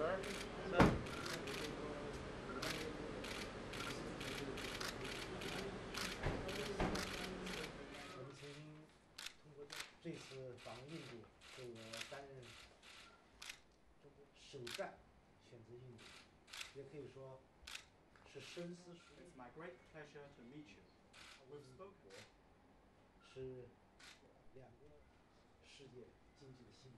我们曾经通过这次访问印度，是我担任中国首站选择印度，也可以说是深思熟虑。It's my great pleasure to meet you. We've spoken. 是两个世界经济的新闻。